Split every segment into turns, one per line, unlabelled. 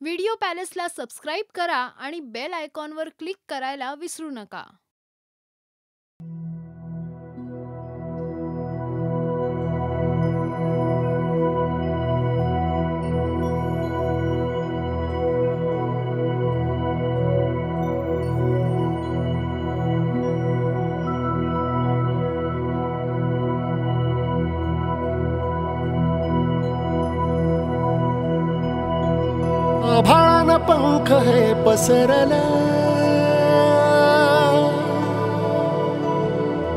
Video पॅलेसला subscribe करा आणि bell आयकॉनवर क्लिक करायला विसरू नका.
आभाळान पंख हे पसरल।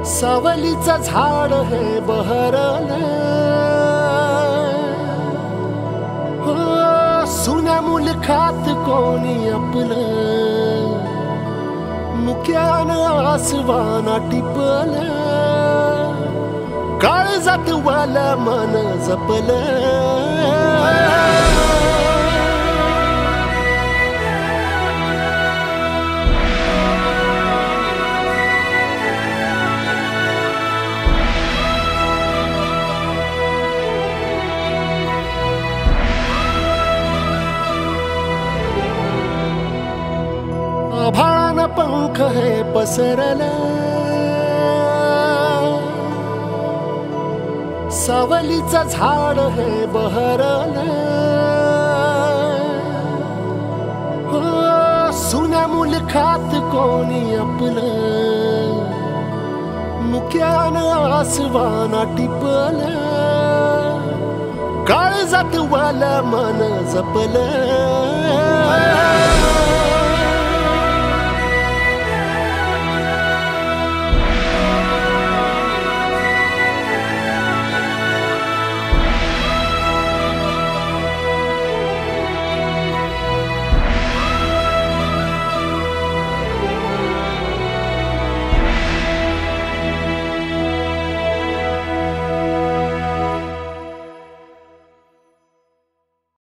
सावलीचं झाड हे बहरल। हो, सुन्या मुलखात कोणी आपलं? मुक्यान आसवाना टिपल। काळ जात वाला मन जपलं। दुःख हे पसरलं. सावलीचं झाड हे बहरल. हो, सुन्या मुलखात कोणी आपलं? मुख्यान आसवाना टिपल. काळ जात वाला मन जपलं.